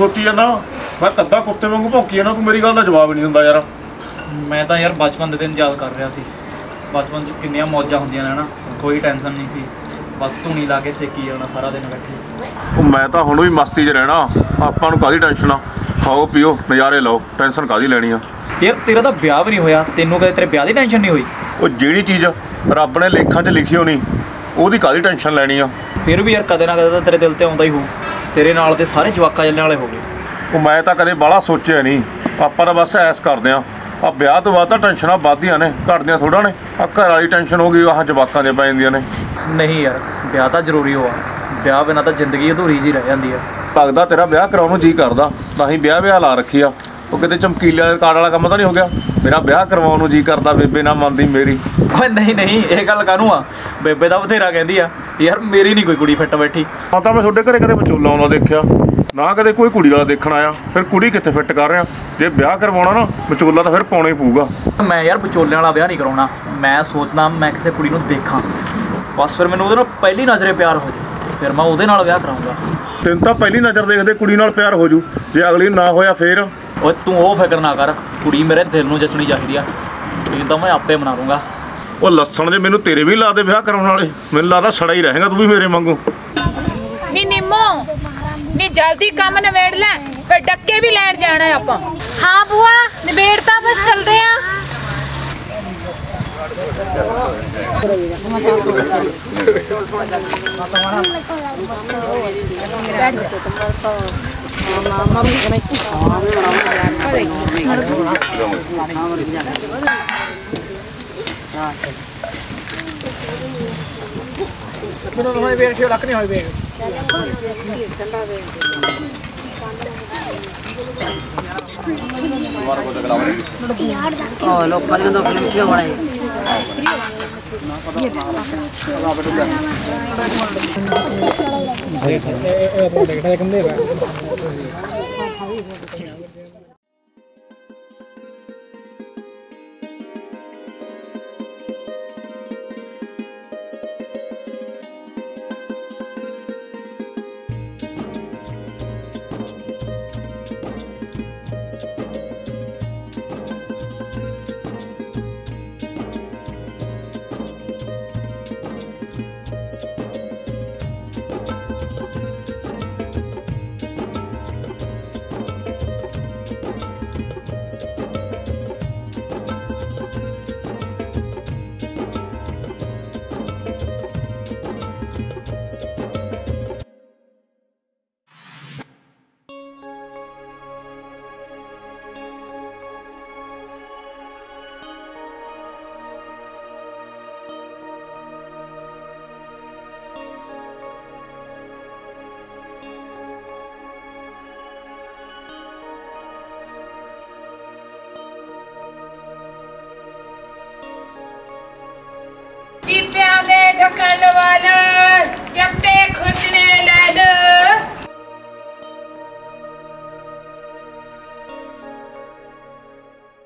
ਸੋਚੀ ਜਾਂਦਾ। ਮੈਂ ਕੱਦਾ ਕੁੱਤੇ ਵਾਂਗੂ ਭੌਂਕੀ ਜਾਂਦਾ ਤੂੰ ਮੇਰੀ ਗੱਲ ਦਾ ਜਵਾਬ ਨਹੀਂ ਦਿੰਦਾ ਯਾਰ। ਮੈਂ ਤਾਂ ਯਾਰ ਬਚਪਨ ਦੇ ਦਿਨ ਯਾਦ ਕਰ ਰਿਹਾ ਸੀ। ਬਚਪਨ 'ਚ ਕਿੰਨੀਆਂ ਮੌਜਾਂ ਹੁੰਦੀਆਂ ਨੇ ਨਾ ਕੋਈ ਟੈਨਸ਼ਨ ਨਹੀਂ ਸੀ। ਬਸ ਧੂਣੀ ਲਾ ਕੇ ਸੇਕੀ ਜਾਣਾ ਸਾਰਾ ਦਿਨ ਇਕੱਠੇ। ਉਹ ਮੈਂ ਤਾਂ ਹੁਣ ਵੀ ਮਸਤੀ 'ਚ ਰਹਿਣਾ ਆਪਾਂ ਨੂੰ ਕਾਦੀ ਟੈਨਸ਼ਨ ਆ? ਖਾਓ ਪੀਓ ਨਜ਼ਾਰੇ ਲਓ ਟੈਨਸ਼ਨ ਕਾਦੀ ਲੈਣੀ ਆ? ਯਾਰ ਤੇਰਾ ਤਾਂ ਵਿਆਹ ਵੀ ਨਹੀਂ ਹੋਇਆ ਤੈਨੂੰ ਕਦੇ ਤੇਰੇ ਵਿਆਹ ਦੀ ਟੈਨਸ਼ਨ ਨਹੀਂ ਹੋਈ? ਉਹ ਜਿਹੜੀ ਚੀਜ਼ ਰੱਬ ਨੇ ਲੇਖਾਂ 'ਚ ਲਿਖੀ ਹੋਣੀ ਉਹਦੀ ਕਾਦੀ ਟੈਨਸ਼ਨ ਲੈਣੀ ਆ? ਫਿਰ ਵੀ ਯਾਰ ਕਦੇ ਨਾ ਕਦੇ ਤਾਂ ਤੇਰੇ ਦਿਲ ਤੇ ਆਉਂਦਾ ਹੀ ਹੋਊ। ਤੇਰੇ ਨਾਲ ਦੇ ਸਾਰੇ ਜਵਾਕਾਂ ਜੱਲੇ ਵਾਲੇ ਹੋ ਗਏ। ਉਹ ਮੈਂ ਤਾਂ ਕਦੇ ਬਾਹਲਾ ਸੋਚਿਆ ਨਹੀਂ। ਆਪਾਂ ਤਾਂ ਬਸ ਐਸ ਕਰਦੇ ਆ ਆ ਵਿਆਹ ਤੋਂ ਬਾਅਦ ਤਾਂ ਟੈਨਸ਼ਨਾਂ ਵੱਧਦੀਆਂ ਨੇ ਘਟਦੀਆਂ ਥੋੜਾ ਨੇ। ਆ ਘਰ ਵਾਲੀ ਟੈਨਸ਼ਨ ਹੋ ਗਈ ਆਹ ਜਵਾਕਾਂ ਦੇ ਪੈ ਜਾਂਦੀਆਂ ਨੇ। ਨਹੀਂ ਯਾਰ ਵਿਆਹ ਤਾਂ ਜ਼ਰੂਰੀ ਹੋਆ। ਵਿਆਹ ਬਿਨਾਂ ਤਾਂ ਜ਼ਿੰਦਗੀ ਅਧੂਰੀ ਜੀ ਰਹਿ ਜਾਂਦੀ ਆ। ਲੱਗਦਾ ਤੇਰਾ ਵਿਆਹ ਕਰਾਉਣ ਨੂੰ ਜੀ ਕਰਦਾ। ਤਾਂ ਹੀ ਵਿਆਹ ਵਿਆਹ ਲਾ ਰੱਖੀ ਆ। ਉਹ ਕਿਤੇ ਚਮਕੀਲੇ ਵਾਲੇ ਕਾਰਡ ਵਾਲਾ ਕੰਮ ਤਾਂ ਨਹੀਂ ਹੋ ਗਿਆ। ਮੇਰਾ ਵਿਆਹ ਕਰਵਾਉਣ ਨੂੰ ਜੀ ਕਰਦਾ ਬੇਬੇ ਨਾ ਮੰਨਦੀ ਮੇਰੀ। ਓਏ ਨਹੀਂ ਨਹੀਂ ਇਹ ਗੱਲ ਕਾਹਨੂੰ ਆ? ਬੇਬੇ ਦਾ ਬਥੇਰਾ ਕਹਿੰਦੀ ਆ। ਯਾਰ ਮੇਰੀ ਨਹੀਂ ਕੋਈ ਕੁੜੀ ਫਿੱਟ ਬੈਠੀ। ਹਾਂ ਤਾਂ ਮੈਂ ਤੁਹਾਡੇ ਘਰੇ ਕਦੇ ਵਿਚੋਲਾ ਆਉਂਦਾ ਦੇਖਿਆ। ਨਾ ਕਦੇ ਕੋਈ ਕੁੜੀ ਵਾਲਾ ਦੇਖਣ ਆਇਆ। ਫਿਰ ਕੁੜੀ ਕਿੱਥੇ ਫਿੱਟ ਕਰ ਰਿਹਾ? ਜੇ ਵਿਆਹ ਕਰਵਾਉਣਾ ਨਾ ਵਿਚੋਲਾ ਤਾਂ ਫਿਰ ਪਾਉਣਾ ਹੀ ਪਊਗਾ। ਮੈਂ ਯਾਰ ਵਿਚੋਲਿਆਂ ਵਾਲਾ ਵਿਆਹ ਨਹੀਂ ਕਰਾਉਣਾ। ਮੈਂ ਸੋਚਦਾ ਮੈਂ ਕਿਸੇ ਕੁੜੀ ਨੂੰ ਦੇਖਾਂ। ਬਸ ਫਿਰ ਮੈਨੂੰ ਉਹਦੇ ਨਾਲ ਪਹਿਲੀ ਨਜ਼ਰੇ ਪਿਆਰ ਹੋ ਜਾਏ ਫਿਰ ਮੈਂ ਉਹਦੇ ਨਾਲ ਵਿਆਹ ਕਰਾਉਂਗਾ। ਤੈਨੂੰ ਤਾਂ ਪਹਿਲੀ ਨਜ਼ਰ ਦੇਖਦੇ ਕੁੜੀ ਨਾਲ ਪਿਆਰ ਹੋ ਜੂ। ਜੇ ਅਗਲੀ ਨਾ ਹੋਇਆ ਫੇਰ? ਓਏ ਤੂੰ ਉਹ ਫਿਕਰ ਨਾ ਕਰ। ਕੁੜੀ ਮੇਰੇ ਦਿਲ ਨੂੰ ਜਚਣੀ ਚਾਹੀਦੀ ਆ। ਇਹ ਤਾਂ ਮੈਂ ਆਪੇ ਬਣਾ ਲੂੰਗਾ ਉਹ ਲੱਸਣ ਜੇ ਮੈਨੂੰ ਤੇਰੇ ਵੀ ਲਾ ਦੇ ਵਿਆਹ ਕਰਾਉਣ ਵਾਲੇ। ਮੈਨੂੰ ਲੱਗਦਾ ਸੜਾ ਹੀ ਰਹੇਗਾ ਤੂੰ ਵੀ ਮੇਰੇ ਵਾਂਗੂ। ਨੀ ਨਿੰਮੋ ਨੀ ਜਲਦੀ ਕੰਮ ਨਵੇੜ ਲੈ ਫਿਰ ਡੱਕੇ ਵੀ ਲੈਣ ਜਾਣਾ ਹੈ ਆਪਾਂ। ਹਾਂ ਬੁਆ ਨਿਬੇੜਤਾ ਬਸ ਚਲਦੇ ਆ। ਕਿਨੂੰ ਹੋਏ ਵੇਰ ਛੇ ਲੱਖ ਨਹੀਂ ਹੋਏ ਵੇਰ ਉਹ ਲੋਕਾਂ ਨੇ ਤਾਂ ਫਿਲਮ ਕਿਉਂ ਬਣਾਈ ਦੇਖਦਾ ਕੰਦੇ ਵਾ ਪੀਪਿਆਂ ਦੇ ਢੱਕਣ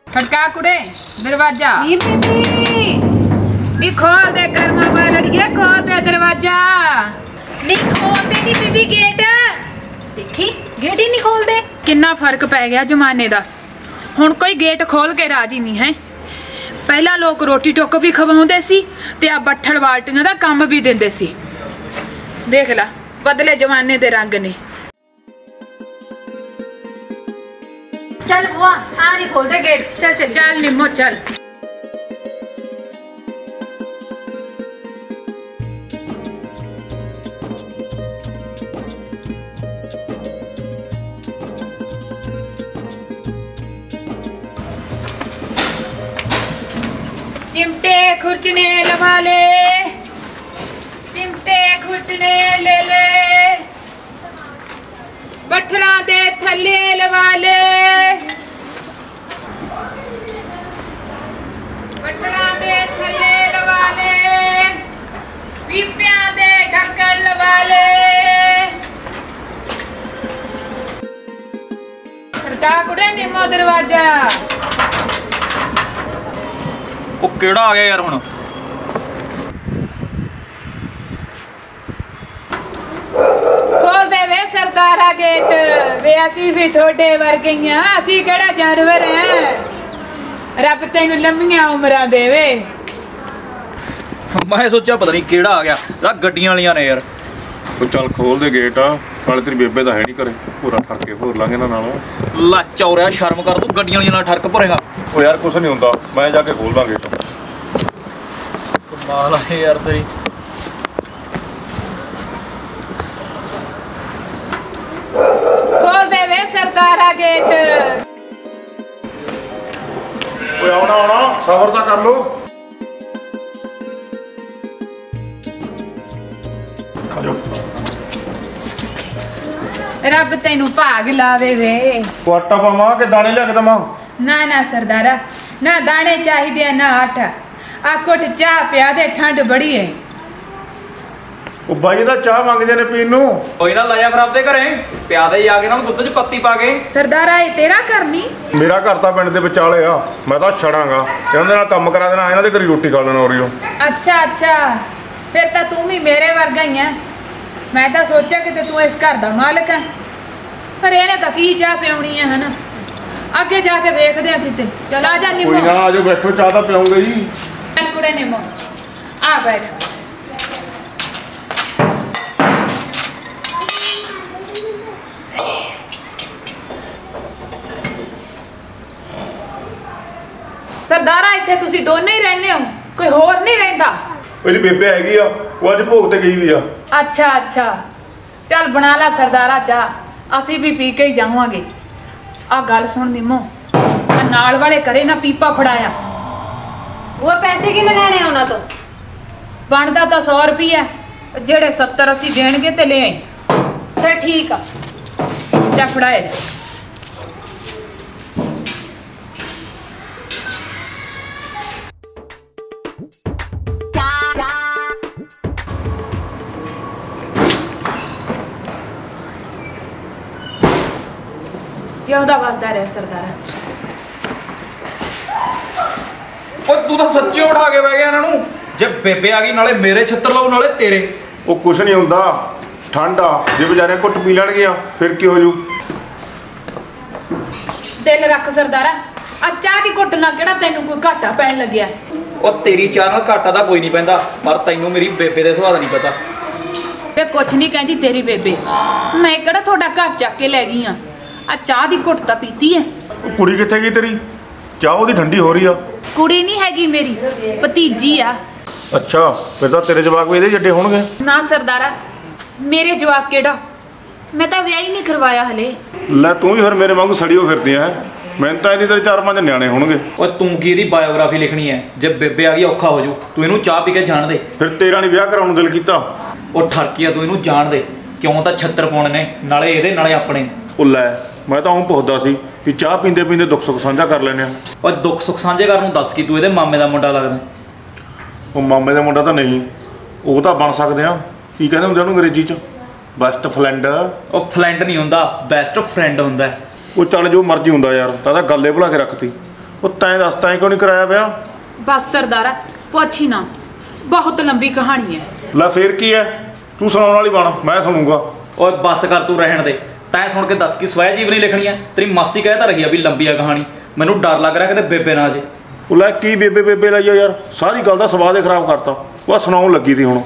ਖੜਕਾ ਕੁੜੇ ਦਰਵਾਜ਼ਾ। ਜੀ ਬੀਬੀ। ਨੀ ਖੋਲ ਦੇ ਕਰਮਾ ਵਾਲੜੀਏ ਖੋਲ ਦੇ ਦਰਵਾਜ਼ਾ। ਨਹੀਂ ਖੋਲਦੇ ਨਹੀਂ ਬੀਬੀ ਗੇਟ। ਦੇਖੀ ਗੇਟ ਹੀ ਨਹੀਂ ਖੋਲਦੇ। ਕਿੰਨਾ ਫ਼ਰਕ ਪੈ ਗਿਆ ਜ਼ਮਾਨੇ ਦਾ। ਹੁਣ ਕੋਈ ਗੇਟ ਖੋਲ ਕੇ ਰਾਜੀ ਨਹੀਂ ਹੈ। ਪਹਿਲਾਂ ਲੋਕ ਰੋਟੀ ਟੁੱਕ ਵੀ ਖਵਾਉਂਦੇ ਸੀ ਤੇ ਆ ਬੱਠਲ ਬਾਲਟੀਆਂ ਦਾ ਕੰਮ ਵੀ ਦਿੰਦੇ ਸੀ। ਦੇਖ ਲੈ ਬਦਲੇ ਜ਼ਮਾਨੇ ਦੇ ਰੰਗ ਨੇ। ਚੱਲ ਬੁਆ ਆ ਨਹੀਂ ਖੋਲਦੇ ਗੇਟ। ਚੱਲ ਚੱਲ ਚੱਲ ਨਿੰਮੋ ਚੱਲ। ਖੁਰਚਣੇ ਲਵਾ ਲੈ। ਚਿਮਟੇ ਖੁਰਚਣੇ ਲੈ ਲੈ। ਬੱਠਲਾਂ ਦੇ ਥੱਲੇ ਲਵਾ ਲੈ। ਬੱਠਲਾਂ ਦੇ ਥੱਲੇ ਲਵਾ ਲੈ। ਪੀਪਿਆਂ ਦੇ ਢੱਕਣ ਲਵਾ ਲੈ। ਖੜਕਾ ਕੁੜੇ ਨਿੰਮੋ ਦਰਵਾਜ਼ਾ। ਕਿਹੜਾ ਆ ਗਿਆ ਯਾਰ ਹੁਣ? ਖੋਲ ਦੇ ਵੇ ਸਰਦਾਰਾ ਗੇਟ ਵੇ ਅਸੀਂ ਵੀ ਤੁਹਾਡੇ ਵਰਗੀਆਂ ਅਸੀਂ ਕਿਹੜਾ ਜਾਨਵਰ ਐ ਰੱਬ ਤੈਨੂੰ ਲੰਮੀਆਂ ਉਮਰਾਂ ਦੇਵੇ। ਮੈਂ ਸੋਚਿਆ ਪਤਾ ਨਹੀਂ ਕਿਹੜਾ ਆ ਗਿਆ। ਆ ਗੱਡੀਆਂ ਵਾਲੀਆਂ ਨੇ ਯਾਰ। ਉਹ ਚੱਲ ਖੋਲ ਦੇ ਗੇਟ ਨਾਲੇ ਤੇਰੀ ਬੇਬੇ ਤਾਂ ਹੈ ਨਹੀਂ ਘਰੇ। ਪੂਰਾ ਠੱਕ ਕੇ ਹੋਰ ਲਾਂਗੇ ਇਹਨਾਂ ਨਾਲ। ਲਾ ਚੌਰਿਆ ਸ਼ਰਮ ਕਰ ਤੂੰ ਗੱਡੀਆਂ ਵਾਲੀਆਂ ਨਾਲ ਠਰਕ ਭਰੇਗਾ। ਉਹ ਯਾਰ ਕੁਛ ਨਹੀਂ ਹੁੰਦਾ ਮੈਂ ਜਾ ਕੇ ਗੇਟ ਕਮਾਲ ਆ ਯਾਰ ਤੇਰੀ। ਖੋਲ ਦੇ ਵੇ ਸਰਦਾਰਾ ਗੇਟ। ਓਏ ਆਉਣਾ ਆਉਣਾ ਸਬਰ ਤਾਂ ਕਰ ਲੋ ਆਜੋ ਰੱਬ ਤੈਨੂੰ ਭਾਗ ਲਾਵੇ ਵੇ। ਉਹ ਆਟਾ ਪਾਵਾਂ ਕਿ ਦਾਣੇ ਲਿਆ ਕੇ ਦਵਾਂ? ਨਾ ਨਾ ਸਰਦਾਰਾ ਨਾ ਦਾਣੇ ਚਾਹੀਦੇ ਆ, ਨਾ ਆਟਾ। ਆ ਕੁੱਟ ਚਾਹ ਪਿਆ ਦੇ ਠੰਡ ਬੜੀ ਹੈ ਉਹ ਬਾਈ ਦਾ ਚਾਹ ਮੰਗਦੇ ਨੇ ਪੀਣ ਨੂੰ। ਕੋਈ ਨਾ ਲਾਇਆ ਫਿਰ ਆਪਦੇ ਘਰੇ। ਪਿਆਦਾ ਹੀ ਆ ਕੇ ਨਾਲ ਦੁੱਧ 'ਚ ਪੱਤੀ ਪਾ ਕੇ। ਸਰਦਾਰਾ ਇਹ ਤੇਰਾ ਕਰਨੀ ਮੇਰਾ ਘਰ ਤਾਂ ਪਿੰਡ ਦੇ ਵਿਚਾਲੇ ਆ। ਮੈਂ ਤਾਂ ਛੜਾਂਗਾ। ਇਹਨਾਂ ਦੇ ਨਾਲ ਕੰਮ ਕਰਾ ਦੇਣਾ ਇਹਨਾਂ ਦੇ ਘਰੀ ਰੋਟੀ ਖਾ ਲੈਣਾ ਔਰੀਓ ਅੱਛਾ ਅੱਛਾ। ਫਿਰ ਤਾਂ ਤੂੰ ਵੀ ਮੇਰੇ ਵਰਗਾ ਹੀ ਹੈ ਮੈਂ ਤਾਂ ਸੋਚਿਆ ਕਿ ਤੂੰ ਇਸ ਘਰ ਦਾ ਮਾਲਕ ਹੈ ਪਰ ਇਹਨੇ ਤਾਂ ਕੀ ਚਾਹ ਪਿਉਣੀ ਹੈ ਹਨਾ? ਅੱਗੇ ਜਾ ਕੇ ਵੇਖਦੇ ਆ ਕਿਤੇ। ਚਲ ਆ ਜਾ ਕੋਈ ਨਿੰਮੋ ਨਾ ਆਜੋ ਬੈਠੋ ਚਾਹ ਤਾਂ ਪਿਆਉਂਗੇ ਜੀ। ਚੱਲ ਕੁੜੇ ਨਿੰਮੋ ਆ ਬੈਠ। ਸਰਦਾਰਾ ਇੱਥੇ ਤੁਸੀਂ ਦੋਨੇ ਹੀ ਰਹਿੰਦੇ ਹੋ। ਕੋਈ ਹੋਰ ਨਹੀਂ ਰਹਿੰਦਾ। ਉਹਦੀ ਬੇਬੇ ਹੈਗੀ ਆ ਉਹ ਅੱਜ ਭੋਗ ਤੇ ਗਈ ਵੀ ਆ। ਅੱਛਾ ਅੱਛਾ। ਚੱਲ ਬਣਾ ਲੈ ਸਰਦਾਰਾ ਚਾਹ ਅਸੀਂ ਵੀ ਪੀ ਕੇ ਹੀ ਜਾਵਾਂਗੇ। ਆ ਗੱਲ ਸੁਣ ਨਿੰਮੋ ਆ ਨਾਲ ਵਾਲੇ ਕਰੇ ਨਾ ਪੀਪਾ ਫੜਾਇਆ। ਉਹ ਪੈਸੇ ਕਿੰਨੇ ਲੈਣੇ ਆ ਉਹਨਾਂ ਤੋਂ? ਬਣਦਾ ਤਾਂ 100 ਰੁਪਈਆ ਜਿਹੜੇ 70 ਅਸੀਂ ਦੇਣਗੇ ਤੇ ਲੈ ਆਈ। ਚਲ ਠੀਕ ਆ ਜਾ ਫੜਾਏ ਜਿਉਂਦਾ ਵਸਦਾ ਰਹਿ ਸਰਦਾਰਾ? ਓ ਤੂੰ ਤਾਂ ਸੱਚੀ ਉਠਾ ਕੇ ਬਹਿ ਗਿਆ ਇਹਨਾਂ ਨੂੰ। ਜੇ ਬੇਬੇ ਆ ਗਈ ਨਾਲੇ ਮੇਰੇ ਛੱਤਰ ਲਾਉ ਨਾਲੇ ਤੇਰੇ। ਉਹ ਕੁਛ ਨਹੀਂ ਹੁੰਦਾ। ਠੰਡ ਆ। ਜੇ ਵਿਚਾਰੇ ਘੁੱਟ ਪੀ ਲੈਣਗੀਆਂ ਫਿਰ ਕੀ ਹੋ ਜੂ? ਦਿਲ ਰੱਖ ਸਰਦਾਰਾ। ਆ ਚਾਹ ਦੀ ਘੁੱਟ ਨਾਲ ਕਿਹੜਾ ਤੈਨੂੰ ਕੋਈ ਘਾਟਾ ਪੈਣ ਲੱਗਿਆ? ਉਹ ਤੇਰੀ ਚਾਹ ਨਾਲ ਘਾਟਾ ਤਾਂ ਕੋਈ ਨਹੀਂ ਪੈਂਦਾ। ਪਰ ਤੈਨੂੰ ਮੇਰੀ ਬੇਬੇ ਦੇ ਸੁਭਾਅ ਦਾ ਨਹੀਂ ਪਤਾ। ਵੇ ਕੁਛ ਨਹੀਂ ਕਹਿੰਦੀ ਤੇਰੀ ਬੇਬੇ। ਮੈਂ ਕਿਹੜਾ ਤੁਹਾਡਾ ਘਰ ਚੱਕ ਕੇ ਲੈ ਗਈ ਆ? ਆ ਚਾਹ ਦੀ ਘੁੱਟ ਤਾਂ ਪੀਤੀ ਐ। ਉਹ ਕੁੜੀ ਕਿੱਥੇ ਗਈ ਤੇਰੀ? ਚਾਹ ਉਹਦੀ ਠੰਡੀ ਹੋ ਰਹੀ ਆ। ਕੁੜੀ ਨਹੀਂ ਹੈਗੀ ਮੇਰੀ ਭਤੀਜੀ ਆ। ਅੱਛਾ ਫਿਰ ਤਾਂ ਤੇਰੇ ਜਵਾਕ ਵੀ ਇਹਦੇ ਜੱਡੇ ਹੋਣਗੇ। ਨਾ ਸਰਦਾਰਾ ਮੇਰੇ ਜਵਾਕ ਕਿਹੜਾ? ਮੈਂ ਤਾਂ ਵਿਆਹ ਹੀ ਨਹੀਂ ਕਰਵਾਇਆ ਹਲੇ। ਲੈ ਤੂੰ ਵੀ ਫਿਰ ਮੇਰੇ ਵਾਂਗੂ ਸੜੀਓ ਫਿਰਦੀ ਐ ਮੈਨੂੰ ਤਾਂ ਇਹਦੀ ਤੇਰੇ ਚਾਰ ਪੰਜ ਨਿਆਣੇ ਹੋਣਗੇ। ਓਏ ਤੂੰ ਕੀ ਇਹਦੀ ਬਾਇਓਗ੍ਰਾਫੀ ਲਿਖਣੀ ਹੈ ਜੇ ਬੇਬੇ ਆ ਗਈ ਔਖਾ ਹੋ ਜਾਊ। ਤੂੰ ਇਹਨੂੰ ਚਾਹ ਪੀ ਕੇ ਜਾਣ ਦੇ। ਫਿਰ ਤੇਰਾ ਨਹੀਂ ਵਿਆਹ ਕਰਾਉਣ ਨੂੰ ਦਿਲ ਕੀਤਾ। ਉਹ ਠਰਕੀਆ ਤੂੰ ਇਹਨੂੰ ਜਾਣ ਦੇ। ਕਿਉਂ ਤਾਂ ਛੱਤਰ ਪਾਉਣੇ ਨੇ ਨਾਲੇ ਇਹਦੇ ਨਾਲੇ ਆਪਣੇ। ਉਹ ਲੈ ਮੈਂ ਤਾਂ ਉਹ ਪੁੱਛਦਾ ਸੀ ਕਿ ਚਾਹ ਪੀਂਦੇ ਪੀਂਦੇ ਦੁੱਖ ਸੁੱਖ ਸਾਂਝਾ ਕਰ ਲੈਨੇ ਆ। ਓਏ ਦੁੱਖ ਸੁੱਖ ਸਾਂਝੇ ਕਰਨ ਨੂੰ ਦੱਸ ਕੀ ਤੂੰ ਇਹਦੇ ਮਾਮੇ ਦਾ ਮੁੰਡਾ ਲੱਗਦਾ। ਉਹ ਮਾਮੇ ਦਾ ਮੁੰਡਾ ਤਾਂ ਨਹੀਂ ਉਹ ਤਾਂ ਬਣ ਸਕਦੇ ਆ। ਕੀ ਕਹਿੰਦੇ ਹੁੰਦੇ ਉਹਨੂੰ ਅੰਗਰੇਜ਼ੀ ਚ? ਬੈਸਟ ਫਰੈਂਡ ਉਹ ਫਲੈਂਡ ਨਹੀਂ ਹੁੰਦਾ ਬੈਸਟ ਫਰੈਂਡ ਹੁੰਦਾ। ਹੈ। ਉਹ ਚੱਲ ਜੋ ਮਰਜ਼ੀ ਹੁੰਦਾ ਯਾਰ ਤਾਂ ਤਾਂ ਗੱਲੇ ਭੁਲਾ ਕੇ ਰੱਖਤੀ। ਉਹ ਤੈਂ ਦੱਸ ਤੈਂ ਕਿਉਂ ਨਹੀਂ ਕਰਾਇਆ ਵਿਆਹ? ਬਸ ਸਰਦਾਰਾ ਪੁੱਛ ਹੀ ਨਾ। ਬਹੁਤ ਲੰਬੀ ਕਹਾਣੀ ਹੈ। ਲੈ ਫੇਰ ਕੀ ਐ ਤੂੰ ਸੁਣਾਉਣ ਵਾਲੀ ਬਣ ਮੈਂ ਸੁਣੂਗਾ। ਓਏ ਬੱਸ ਕਰ ਤੂੰ ਰਹਿਣ ਦੇ। ਤੈਂ ਸੁਣ ਕੇ ਦੱਸ ਕੀ ਸਵੈ ਜੀਵਨੀ ਲਿਖਣੀ ਹੈ ਤੇਰੀ ਮਾਸੀ ਕਹਿ ਤਾਂ ਰਹੀ ਆ ਵੀ ਲੰਬੀ ਆ ਕਹਾਣੀ। ਮੈਨੂੰ ਡਰ ਲੱਗ ਰਿਹਾ ਕਿਤੇ ਬੇਬੇ ਨਾ ਆ ਜੇ। ਉਹ ਲੈ ਕੀ ਬੇਬੇ ਬੇਬੇ ਲਈ ਆ ਯਾਰ? ਸਾਰੀ ਗੱਲ ਦਾ ਸਵਾਦ ਹੀ ਖਰਾਬ ਕਰਤਾ। ਉਹ ਸੁਣਾਉਣ ਲੱਗੀ ਤੀ ਹੁਣ।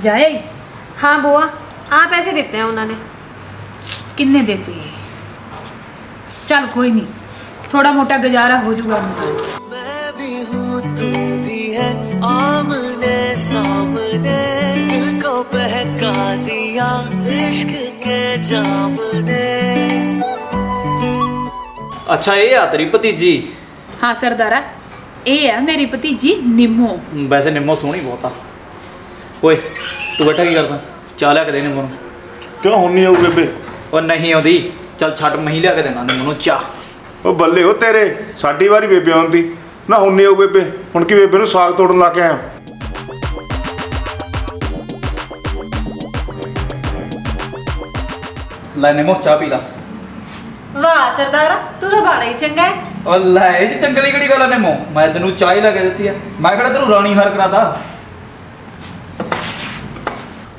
ਜਾਏ ਹਾਂ ਬੂਆ ਆ ਪੈਸੇ ਦਿੱਤੇ ਆ ਉਹਨਾਂ ਨੇ। ਕਿੰਨੇ ਦੇਤੇ? ਚੱਲ ਕੋਈ ਨਹੀਂ। ਥੋੜਾ ਮੋਟਾ ਗੁਜ਼ਾਰਾ ਹੋ ਜਾਊਗਾ ਉਹਨਾਂ ਦਾ। मैं भी हूँ तू भी है आमने सामने दिल को बहका इश्क के जाम ने ਅੱਛਾ ਇਹ ਆ ਤੇਰੀ ਭਤੀਜੀ ਹਾਂ ਸਰਦਾਰਾ ਇਹ ਹੈ ਮੇਰੀ ਭਤੀਜੀ ਨਿੰਮੋ ਵੈਸੇ ਨਿੰਮੋ ਸੋਹਣੀ ਬਹੁਤ ਆ ਓਏ ਤੂੰ ਬੈਠਾ ਕੀ ਕਰਦਾ ਚਾਹ ਲਿਆ ਕੇ ਦੇ ਨਿੰਮੋ ਨੂੰ ਕਿਉਂ ਹੁਣ ਨਹੀਂ ਆਊ ਬੇਬੇ ਉਹ ਨਹੀਂ ਆਉਂਦੀ ਚੱਲ ਛੱਡ ਮੈਂ ਹੀ ਲਿਆ ਕੇ ਦੇਣਾ ਨਿੰਮੋ ਨੂੰ ਚਾਹ ਉਹ ਬੱਲੇ ਉਹ ਤੇਰੇ ਸਾਡੀ ਵਾਰੀ ਬੇਬੇ ਆਉਂਦੀ ਨਾ ਹੁਣ ਨਹੀਂ ਆਊ ਬੇਬੇ ਹੁਣ ਕੀ ਬੇਬੇ ਨੂੰ ਸਾਗ ਤੋੜਨ ਲਾ ਕੇ ਆਇਆ ਲੈ ਨਿੰਮੋ ਚਾਹ ਪੀ ਲਾ। ਵਾਹ ਸਰਦਾਰਾ ਤੂੰ ਤਾਂ ਬੜਾ ਹੀ ਚੰਗਾ ਹੈ। ਉਹ ਲੈ ਇਹ ਚ ਚੰਗਲੀ ਕਿਹੜੀ ਗੱਲ ਆ ਨਿੰਮੋ? ਮੈਂ ਤੈਨੂੰ ਚਾਹ ਹੀ ਲੈ ਕੇ ਦਿੱਤੀ ਆ। ਮੈਂ ਕਿਹੜਾ ਤੈਨੂੰ ਰਾਣੀ ਹਾਰ ਕਰਾਤਾ?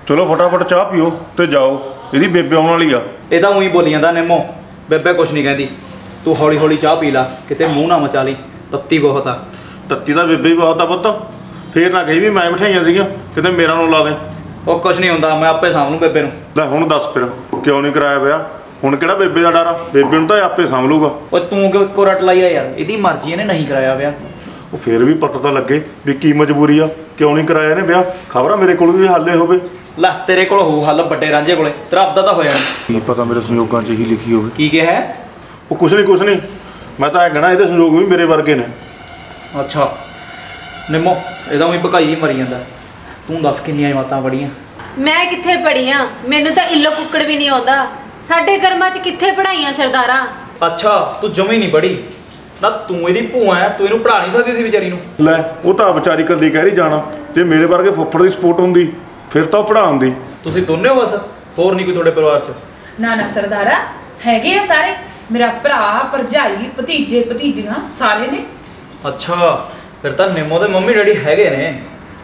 ਚਲੋ ਫਟਾਫਟ ਚਾਹ ਪੀਓ ਤੇ ਜਾਓ। ਇਹਦੀ ਬੇਬੇ ਆਉਣ ਵਾਲੀ ਆ। ਇਹ ਤਾਂ ਉਹੀ ਬੋਲੀ ਜਾਂਦਾ ਨਿੰਮੋ। ਬੇਬੇ ਕੁਛ ਨਹੀਂ ਕਹਿੰਦੀ। ਤੂੰ ਹੌਲੀ ਹੌਲੀ ਚਾਹ ਪੀ ਲਾ ਕਿਤੇ ਮੂੰਹ ਨਾ ਮਚਾ ਲਈ। ਤੱਤੀ ਬਹੁਤ ਆ। ਤੱਤੀ ਦਾ ਬੇਬੇ ਬਹੁਤ ਆ ਪੁੱਤ। ਫੇਰ ਨਾ ਕਹੀ ਵੀ ਮੈਂ ਬਿਠਾਈਆਂ ਸੀਗੀਆਂ ਕਿਤੇ ਮੇਰਾ ਨੂੰ ਲਾ ਦੇ। ਉਹ ਕੁਛ ਨਹੀਂ ਹੁੰਦਾ ਮੈਂ ਆਪੇ ਸਾਂਭ ਲੂੰ ਬੇਬੇ ਨੂੰ। ਲੈ ਹੁਣ ਦੱਸ ਫਿਰ ਕਿਉਂ ਨਹੀਂ ਕਰਾਇਆ ਵਿਆਹ ਹੁਣ ਕਿਹੜਾ ਬੇਬੇ ਦਾ ਡਰ ਆ? ਬੇਬੇ ਨੂੰ ਤਾਂ ਆਪੇ ਸਾਂਭ ਲੂਗਾ। ਓਏ ਤੂੰ ਕਿਉਂ ਇੱਕੋ ਰੱਟ ਲਾਈ ਆ ਯਾਰ? ਇਹਦੀ ਮਰਜ਼ੀ ਇਹਨੇ ਨਹੀਂ ਕਰਾਇਆ ਵਿਆਹ ਉਹ ਫੇਰ ਵੀ ਪਤਾ ਤਾਂ ਲੱਗੇ ਵੀ ਕੀ ਮਜਬੂਰੀ ਆ। ਕਿਉਂ ਨਹੀਂ ਕਰਾਇਆ ਇਹਨੇ ਵਿਆਹ? ਖਬਰਾਂ ਮੇਰੇ ਕੋਲ ਵੀ ਹੱਲੇ ਹੋਵੇ। ਲੈ ਤੇਰੇ ਕੋਲ ਹੋਊ ਹੱਲ ਵੱਡੇ ਰਾਂਝੇ ਕੋਲੇ। ਤੇਰਾ ਆਪਦਾ ਤਾਂ ਹੋਇਆ ਨੀ। ਕੀ ਪਤਾ ਮੇਰੇ ਸੰਯੋਗਾਂ 'ਚ ਹੀ ਲਿਖੀ ਹੋਵੇ। ਕੀ ਕਿਹਾ ਹੈ? ਉਹ ਕੁਛ ਨਹੀਂ ਕੁਛ ਨਹੀਂ ਮੈਂ ਤਾਂ ਇਹ ਗਣਾ ਇਹਦੇ ਸੰਯੋਗ ਵੀ ਮੇਰੇ ਵਰਗੇ ਨੇ। ਅੱਛਾ। ਨਿੰਮੋ ਇਹਦਾ ਉਹੀ ਭਕਾਈ ਹੀ ਮਰੀ ਜਾਂਦਾ। ਤੂੰ ਦੱਸ ਕਿੰਨੀਆਂ ਮਾਤਾਂ ਪੜੀਆਂ ਮੈਂ ਕਿੱਥੇ ਪੜੀ ਆ ਮੈਨੂੰ ਤਾਂ ਇੱਲੋ ਕੁੱਕੜ ਵੀ ਨਹੀਂ ਆਉਂਦਾ। ਸਾਡੇ ਕਰਮਾਂ 'ਚ ਕਿੱਥੇ ਪੜਾਈਆਂ ਸਰਦਾਰਾ? ਅੱਛਾ ਤੂੰ ਜਮੀ ਨਹੀਂ ਪੜੀ ਨਾ ਤੂੰ ਇਹਦੀ ਭੂਆ ਹੈ ਤੂੰ ਇਹਨੂੰ ਪੜਾ ਨਹੀਂ ਸਕਦੀ ਸੀ ਵਿਚਾਰੀ ਨੂੰ। ਲੈ ਉਹ ਤਾਂ ਵਿਚਾਰੀ ਕੱਲੀ ਕਹਿ ਰਹੀ ਜਾਣਾ। ਜੇ ਮੇਰੇ ਵਰਗੇ ਫੁੱਫੜ ਦੀ ਸਪੋਰਟ ਹੁੰਦੀ ਫਿਰ ਤਾਂ ਪੜਾਉਂਦੀ ਤੁਸੀਂ ਦੋਨੇ ਹੋ ਬਸ ਹੋਰ ਨਹੀਂ ਕੋਈ ਤੁਹਾਡੇ ਪਰਿਵਾਰ 'ਚ। ਨਾ ਨਾ ਸਰਦਾਰਾ ਹੈਗੇ ਆ ਸਾਰੇ। ਮੇਰਾ ਭਰਾ ਭਰਜਾਈ ਭਤੀਜੇ ਭਤੀਜੀਆਂ ਸਾਰੇ ਨੇ। ਅੱਛਾ ਫਿਰ ਤਾਂ ਨਿੰਮੋ ਦੇ ਮੰਮੀ ਡੈਡੀ ਹੈਗੇ ਨੇ।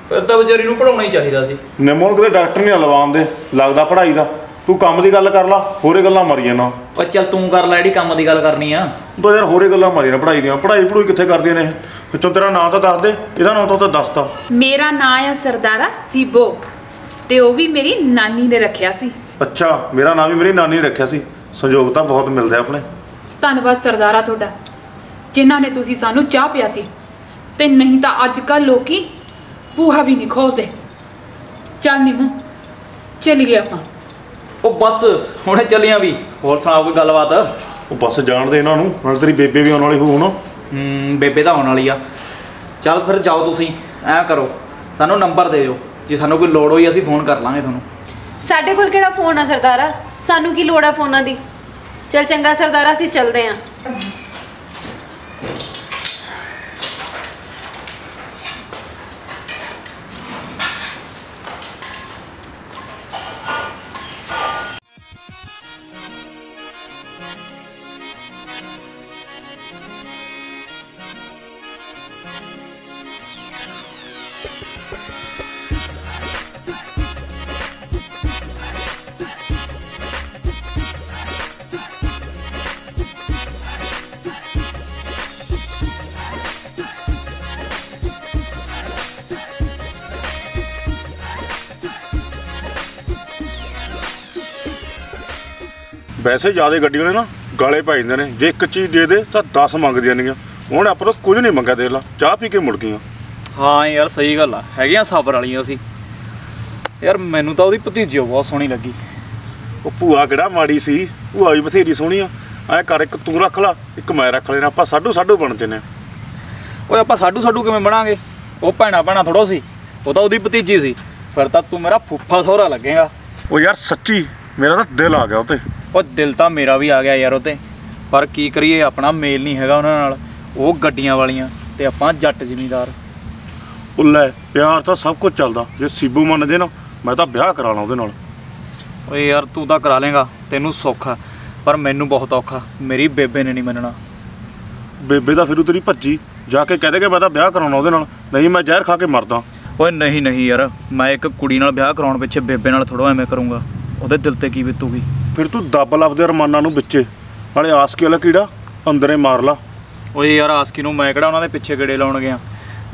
ਫਿਰ ਤਾਂ ਵਿਚਾਰੀ ਨੂੰ ਪੜਾਉਣਾ ਹੀ ਚਾਹੀਦਾ ਸੀ। ਨਿੰਮੋ ਨੂੰ ਕਿਤੇ ਡਾਕਟਰ ਨਹੀਂ ਲਵਾਉਂਦੇ ਲੱਗਦਾ ਪੜ੍ਹਾਈ ਦਾ। ਤੂੰ ਕੰਮ ਦੀ ਗੱਲ ਕਰ ਲਾ ਹੋਰੇ ਗੱਲਾਂ ਮਾਰੀ ਜਾਣਾ ਓ ਚੱਲ ਤੂੰ ਕਰ ਲੈ ਜਿਹੜੀ ਕੰਮ ਦੀ ਗੱਲ ਕਰਨੀ ਆ। ਤੂੰ ਯਾਰ ਹੋਰੇ ਗੱਲਾਂ ਮਾਰੀ ਨਾ ਪੜ੍ਹਾਈ ਦੀਆਂ। ਪੜ੍ਹਾਈ ਪੜੂਈ ਕਿੱਥੇ ਕਰਦੀਆਂ ਨੇ ਇਹ? ਵਿੱਚੋਂ ਤੇਰਾ ਨਾਂ ਤਾਂ ਦੱਸ ਦੇ ਇਹਦਾ ਨਾਂ ਤਾਂ ਤਾਂ। ਦੱਸਤਾ ਮੇਰਾ ਨਾਂ ਹੈ ਸਰਦਾਰਾ ਸੀਬੋ ਤੇ ਉਹ ਵੀ ਮੇਰੀ ਨਾਨੀ ਨੇ ਰੱਖਿਆ ਸੀ। ਅੱਛਾ ਮੇਰਾ ਨਾਂ ਵੀ ਮੇਰੀ ਨਾਨੀ ਨੇ ਰੱਖਿਆ ਸੀ। ਸੰਯੋਗ ਤਾਂ ਬਹੁਤ ਮਿਲਦੇ ਆ ਆਪਣੇ। ਧੰਨਵਾਦ ਸਰਦਾਰਾ ਤੁਹਾਡਾ ਜਿਨ੍ਹਾਂ ਨੇ ਤੁਸੀਂ ਸਾਨੂੰ ਚਾਹ ਪਿਆਤੀ। ਤੇ ਨਹੀਂ ਤਾਂ ਅੱਜ ਕੱਲ ਲੋਕੀ ਬੂਹਾ ਵੀ ਨਹੀਂ ਖੋਲਦੇ। ਚੱਲ ਨਿੰਮੋ ਚਲੀਏ ਆਪਾਂ। ਉਹ ਬਸ ਹੁਣੇ ਚੱਲੀਆਂ ਵੀ। ਹੋਰ ਸੁਣਾ ਕੋਈ ਗੱਲਬਾਤ? ਉਹ ਬੱਸ ਜਾਣ ਦੇ ਇਹਨਾਂ ਨੂੰ ਨਾਲ ਤੇਰੀ ਬੇਬੇ ਵੀ ਆਉਣ ਵਾਲੀ ਹੋਊ ਨਾ। ਹੂੰ ਬੇਬੇ ਤਾਂ ਆਉਣ ਵਾਲੀ ਆ। ਚੱਲ ਫਿਰ ਜਾਓ ਤੁਸੀਂ ਐਂ ਕਰੋ ਸਾਨੂੰ ਨੰਬਰ ਦੇ ਦਿਓ। ਜੇ ਸਾਨੂੰ ਕੋਈ ਲੋੜ ਹੋਈ ਅਸੀਂ ਫੋਨ ਕਰ ਲਾਂਗੇ ਤੁਹਾਨੂੰ। ਸਾਡੇ ਕੋਲ ਕਿਹੜਾ ਫੋਨ ਆ ਸਰਦਾਰਾ? ਸਾਨੂੰ ਕੀ ਲੋੜ ਆ ਫੋਨਾਂ ਦੀ? ਚਲ ਚੰਗਾ ਸਰਦਾਰਾ ਅਸੀਂ ਚੱਲਦੇ ਆਂ ਵੈਸੇ ਜ਼ਿਆਦਾ ਗੱਡੀਆਂ ਨੇ ਨਾ ਗਾਲੇ ਪੈ ਜਾਂਦੇ ਨੇ। ਜੇ ਇੱਕ ਚੀਜ਼ ਦੇ ਦੇ ਤਾਂ 10 ਮੰਗਦੀਆਂ ਨੇਗੀਆਂ। ਹੁਣ ਆਪਾਂ ਤੋਂ ਕੁਝ ਨਹੀਂ ਮੰਗਿਆ ਦੇ ਲਾ ਚਾਹ ਪੀ ਕੇ ਮੁੜ ਗਈਆਂ ਹਾਂ ਯਾਰ ਸਹੀ ਗੱਲ ਆ। ਹੈਗੀਆਂ ਸਬਰ ਵਾਲੀਆਂ ਅਸੀਂ ਯਾਰ ਮੈਨੂੰ ਤਾਂ ਉਹਦੀ ਭਤੀਜੀ ਬਹੁਤ ਸੋਹਣੀ ਲੱਗੀ। ਉਹ ਭੂਆ ਕਿਹੜਾ ਮਾੜੀ ਸੀ? ਭੂਆ ਵੀ ਬਥੇਰੀ ਸੋਹਣੀ ਆ। ਐ ਕਰ ਇੱਕ ਤੂੰ ਰੱਖ ਲਾ ਇੱਕ ਮੈਂ ਰੱਖ ਲੈਣਾ। ਆਪਾਂ ਸਾਡੂ ਸਾਡੂ ਬਣ ਜੰਨੇ ਓਏ ਆਪਾਂ ਸਾਡੂ ਸਾਡੂ ਕਿਵੇਂ ਬਣਾਂਗੇ? ਉਹ ਭੈਣਾ ਭੈਣਾ ਥੋੜੋ ਸੀ। ਉਹ ਤਾਂ ਉਹਦੀ ਭਤੀਜੀ ਸੀ। ਫਿਰ ਤਾਂ ਤੂੰ ਮੇਰਾ ਫੁੱਫਾ ਸਹੁਰਾ ਲੱਗੇਗਾ। ਉਹ ਯਾਰ ਸੱਚੀ ਮੇਰਾ ਤਾਂ ਦਿਲ ਆ ਗਿਆ ਉਤੇ ਉਹ ਦਿਲ ਤਾਂ ਮੇਰਾ ਵੀ ਆ ਗਿਆ ਯਾਰ ਉਹ ਤੇ। ਪਰ ਕੀ ਕਰੀਏ ਆਪਣਾ ਮੇਲ ਨਹੀਂ ਹੈਗਾ ਉਹਨਾਂ ਨਾਲ। ਉਹ ਗੱਡੀਆਂ ਵਾਲੀਆਂ ਤੇ ਆਪਾਂ ਜੱਟ ਜ਼ਿਮੀਂਦਾਰ। ਉਹ ਲੈ ਪਿਆਰ ਤਾਂ ਸਭ ਕੁਝ ਚੱਲਦਾ। ਜੇ ਸੀਬੂ ਮੰਨਦੇ ਨਾ ਮੈਂ ਤਾਂ ਵਿਆਹ ਕਰਾਣਾ ਉਹਦੇ ਨਾਲ। ਓਏ ਯਾਰ ਤੂੰ ਤਾਂ ਕਰਾ ਲੇਗਾ ਤੈਨੂੰ ਸੌਖਾ ਪਰ ਮੈਨੂੰ ਬਹੁਤ ਔਖਾ ਮੇਰੀ ਬੇਬੇ ਨੇ ਨਹੀਂ ਮੰਨਣਾ। ਬੇਬੇ ਦਾ ਫਿਰ ਤੇਰੀ ਭੱਜੀ। ਜਾ ਕੇ ਕਹਿ ਦੇ ਕਿ ਮੈਂ ਤਾਂ ਵਿਆਹ ਕਰਾਉਣਾ ਉਹਦੇ ਨਾਲ। ਨਹੀਂ ਮੈਂ ਜ਼ਹਿਰ ਖਾ ਕੇ ਮਰਦਾ। ਓਏ ਨਹੀਂ ਨਹੀਂ ਯਾਰ। ਮੈਂ ਇੱਕ ਕੁੜੀ ਨਾਲ ਵਿਆਹ ਕਰਾਉਣ ਪਿੱਛੇ ਬੇਬੇ ਨਾਲ ਥੋੜਾ ਐਵੇਂ ਕਰੂੰਗਾ। ਉਹਦੇ ਦਿਲ ਤੇ ਕੀ ਬੀਤੂਗੀ? ਫਿਰ ਤੂੰ ਦੱਬ ਲੱਭਦੇ ਅਰਮਾਨਾਂ ਨੂੰ ਵਿੱਚੇ। ਨਾਲੇ ਆਸਕੀ ਵਾਲਾ ਕੀੜਾ? ਅੰਦਰੇ ਮਾਰ ਲਾ। ਓਏ ਯਾਰ ਆਸ਼ਕੀ ਨੂੰ ਮੈਂ ਕਿਹੜਾ ਉਹਨਾਂ ਦੇ ਪਿੱਛੇ ਗੇੜੇ ਲਾਉਣ ਗਿਆ।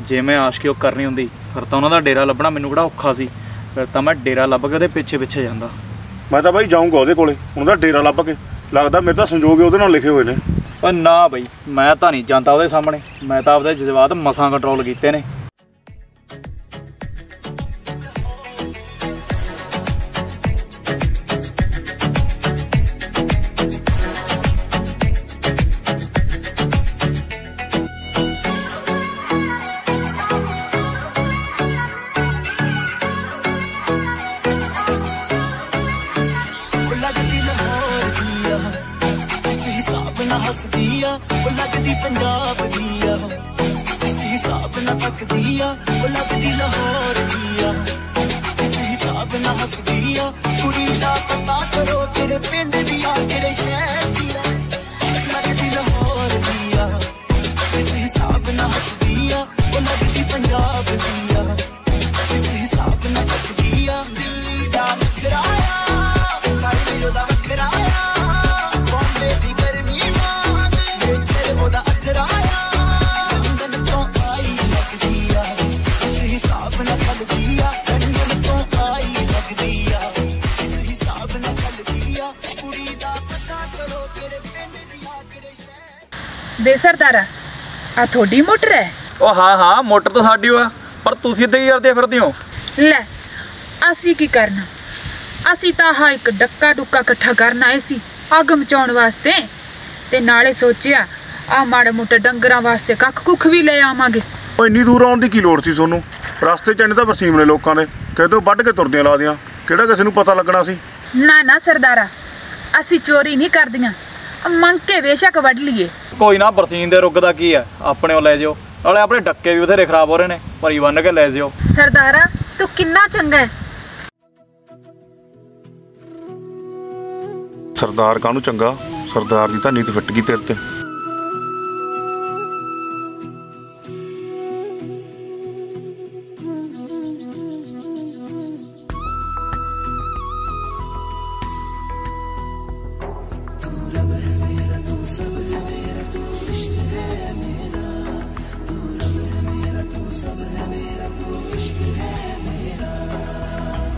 ਜੇ ਮੈਂ ਆਸ਼ਕੀ ਉਹ ਕਰਨੀ ਹੁੰਦੀ ਫਿਰ ਤਾਂ ਉਹਨਾਂ ਦਾ ਡੇਰਾ ਲੱਭਣਾ ਮੈਨੂੰ ਕਿਹੜਾ ਔਖਾ ਸੀ। ਫਿਰ ਤਾਂ ਮੈਂ ਡੇਰਾ ਲੱਭ ਕੇ ਉਹਦੇ ਪਿੱਛੇ ਪਿੱਛੇ ਜਾਂਦਾ। ਮੈਂ ਤਾਂ ਬਾਈ ਜਾਊਂਗਾ ਉਹਦੇ ਕੋਲੇ। ਉਹਦਾ ਡੇਰਾ ਲੱਭ ਕੇ। ਲੱਗਦਾ ਮੇਰੇ ਤਾਂ ਸੰਜੋਗ ਉਹਦੇ ਨਾਲ ਲਿਖੇ ਹੋਏ ਨੇ। ਓਏ ਨਾ ਬਈ ਮੈਂ ਤਾਂ ਨਹੀਂ ਜਾਂਦਾ ਉਹਦੇ ਸਾਹਮਣੇ। ਮੈਂ ਤਾਂ ਆਪਦੇ ਜਜ਼ਬਾਤ ਮਸਾਂ ਕੰਟਰੋਲ ਕੀਤੇ ਨੇ। ਆ ਤੁਹਾਡੀ ਮੋਟਰ ਹੈ? ਉਹ ਹਾਂ ਹਾਂ ਮੋਟਰ ਤਾਂ ਸਾਡੀ ਓ ਆ ਪਰ ਤੁਸੀਂ ਇੱਥੇ ਕੀ ਕਰਦੇ ਫਿਰਦੇ ਹੋ? ਲੈ ਅਸੀਂ ਕੀ ਕਰਨਾ? ਅਸੀਂ ਤਾਂ ਹਾਂ ਇੱਕ ਡੱਕਾ ਡੁੱਕਾ ਇਕੱਠਾ ਕਰਨ ਆਏ ਸੀ ਅੱਗ ਮਚਾਉਣ ਵਾਸਤੇ। ਤੇ ਨਾਲੇ ਸੋਚਿਆ ਆ ਮਾੜੇ ਮੋਟੇ ਡੰਗਰਾਂ ਵਾਸਤੇ ਕੱਖ ਕੁੱਖ ਵੀ ਲੈ ਆਵਾਂਗੇ। ਉਹ ਇੰਨੀ ਦੂਰ ਆਉਣ ਦੀ ਕੀ ਲੋੜ ਸੀ ਤੁਹਾਨੂੰ? ਰਸਤੇ 'ਚ ਇੰਨੇ ਤਾਂ ਵਸੀਮ ਨੇ ਲੋਕਾਂ ਨੇ ਕਿਤੇ ਵੱਢ ਕੇ ਤੁਰਦੀਆਂ ਲਾਦੀਆਂ ਕਿਹੜਾ ਕਿਸੇ ਨੂੰ ਪਤਾ ਲੱਗਣਾ ਸੀ? ਨਾ ਨਾ ਸਰਦਾਰਾ ਅਸੀਂ ਚੋਰੀ ਨਹੀਂ ਕਰਦੀਆਂ। ਮੰਗ ਕੇ ਬੇਸ਼ੱਕ ਵੱਢ ਲਈਏ। ਕੋਈ ਨਾ ਬਰਸੀਨ ਦੇ ਰੁੱਗ ਦਾ ਕੀ ਹੈ? ਆਪਣੇ ਉਹ ਲੈ ਜਿਓ। ਨਾਲੇ ਆਪਣੇ ਡੱਕੇ ਵੀ ਬਥੇਰੇ ਖਰਾਬ ਹੋ ਰਹੇ ਨੇ। ਭਰੀ ਬੰਨ ਕੇ ਲੈ ਜਿਓ। ਸਰਦਾਰਾ ਤੂੰ ਕਿੰਨਾ ਚੰਗਾ ਹੈ। ਸਰਦਾਰ ਕਾਹਨੂੰ ਚੰਗਾ? ਸਰਦਾਰ ਦੀ ਤਾਂ ਨੀਤ ਫਿੱਟ ਗਈ ਤੇਰੇ ਤੇ।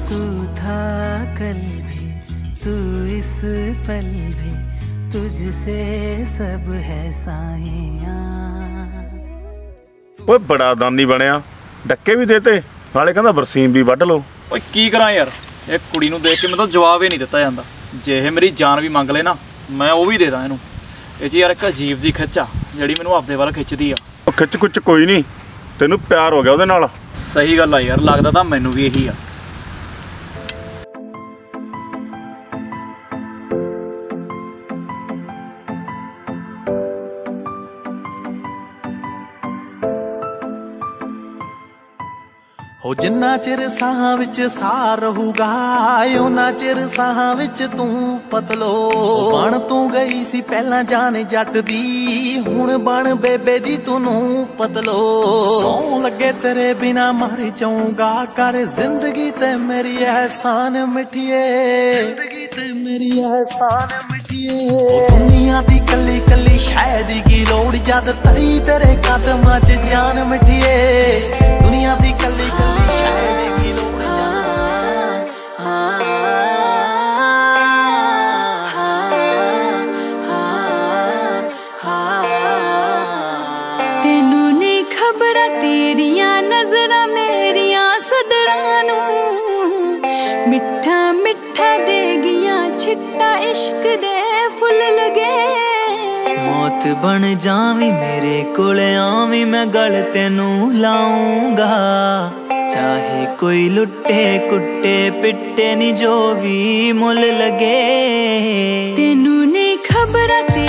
तू था कल भी तू इस पल भी तुझसे सब है साइया ਓਏ ਬੜਾ ਦਾਨੀ ਬਣਿਆ ਡੱਕੇ ਵੀ ਦੇਤੇ ਨਾਲੇ ਕਹਿੰਦਾ ਬਰਸੀਮ ਵੀ ਵੱਢ ਲਓ ਓਏ ਕੀ ਕਰਾਂ ਯਾਰ ਇਹ ਕੁੜੀ ਨੂੰ ਦੇਖ ਕੇ ਮੈਨੂੰ ਤਾਂ ਜਵਾਬ ਹੀ ਨਹੀਂ ਦਿੱਤਾ ਜਾਂਦਾ ਜੇ ਇਹ ਮੇਰੀ ਜਾਨ ਵੀ ਮੰਗ ਲੇ ਨਾ ਮੈਂ ਉਹ ਵੀ ਦੇ ਦਾਂ ਇਹਨੂੰ ਇਹ 'ਚ ਯਾਰ ਇੱਕ ਅਜੀਬ ਜੀ ਖਿੱਚ ਆ ਜਿਹੜੀ ਮੈਨੂੰ ਆਪਦੇ ਵੱਲ ਖਿੱਚਦੀ ਆ ਉਹ ਖਿੱਚ ਕੁੱਚ ਕੋਈ ਨਹੀਂ ਤੈਨੂੰ ਪਿਆਰ ਹੋ ਗਿਆ ਉਹਦੇ ਨਾਲ ਸਹੀ ਗੱਲ ਆ ਯਾਰ ਲੱਗਦਾ ਤਾਂ ਮੈਨੂੰ ਵੀ ਇਹੀ ਆ ਹੋ ਜਿੰਨਾ ਚਿਰ ਸਾਹਾਂ ਵਿੱਚ ਸਾਹ ਰਹੂਗਾ ਉਹਨਾਂ ਚਿਰ ਸਾਹਾਂ ਵਿੱਚ ਤੂੰ ਪਤਲੋ। ਬਣ ਤੂੰ ਗਈ ਸੀ ਪਹਿਲਾਂ ਜਾਣ ਜੱਟ ਦੀ, ਹੁਣ ਬਣ ਬੇਬੇ ਦੀ ਤੂੰ ਪਤਲੋ। ਸੌ ਲੱਗੇ ਤੇਰੇ ਬਿਨਾ ਮਰ ਜਾਊਂਗਾ ਕਰ ਜ਼ਿੰਦਗੀ ਤੇ ਮੇਰੀ ਅਹਿਸਾਨ ਮਿਠੀਏ। ਜ਼ਿੰਦਗੀ ਤੇ ਮੇਰੀ ਅਹਿਸਾਨ ਦੁਨੀਆ ਦੀ ਕੱਲੀ ਕੱਲੀ ਸ਼ਾਇਦ ਕੀ ਲੋੜ ਜਦ ਤਰੀ ਤੇਰੇ ਕਦਮਾਂ 'ਚ ਜਾਨ ਮਿਠੀਏ ਦੁਨੀਆ ਦੀ ਕੱਲੀ ਕੱਲੀ ਸ਼ਾਇਦ ਕੀ ਲੋੜ ਤੈਨੂੰ ਨਹੀਂ ਖਬਰਾਂ ਤੇਰੀਆਂ ਨਜ਼ਰਾਂ ਮੇਰੀਆਂ ਸਦਰਾਂ ਨੂੰ ਮਿੱਠਾ ਮਿੱਠਾ ਦੇ ਗਿਆ ਛਿੱਟਾ ਇਸ਼ਕ ਦੇ ਫੁੱਲ ਲਗੇ। ਮੌਤ ਬਣ ਜਾਵੀਂ ਮੇਰੇ ਕੋਲ ਆਵੀਂ ਮੈਂ ਗਲ ਤੈਨੂੰ ਲਾਉਂਗਾ ਚਾਹੇ ਕੋਈ ਲੁੱਟੇ ਕੁੱਟੇ ਪਿੱਟੇ ਨਹੀਂ ਜੋ ਵੀ ਮੁੱਲ ਲਗੇ। ਤੈਨੂੰ ਨਹੀਂ ਖਬਰਾਂ ਤੇਰੀਆਂ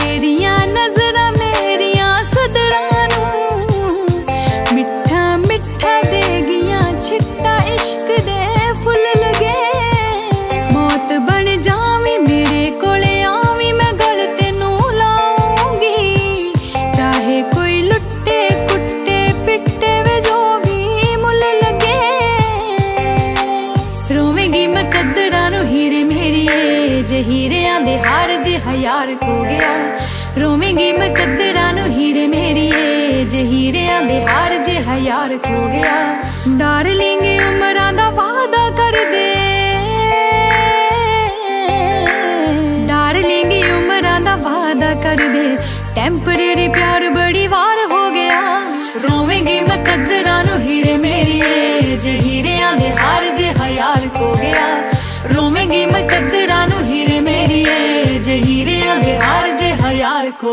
ਰੋਵੇਂਗੀ ਮੈਂ ਕਦਰਾਂ ਨੂੰ ਹੀਰੇ ਮੇਰੀਏ, ਜੇ ਹੀਰਿਆਂ ਦੇ ਹਾਰ ਜੇ ਹਯਾਰ ਖੋ ਗਿਆ। ਡਾਰਲਿੰਗ